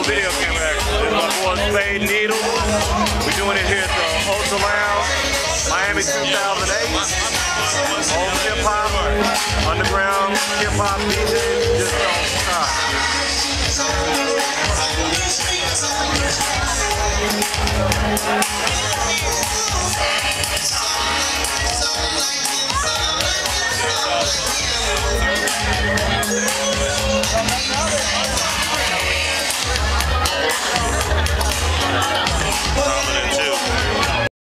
little video camera action. This is my boy Spade Needle. We're doing it here at the Ultra Lounge, Miami 2008. Old hip hop, underground hip hop DJs just don't stop.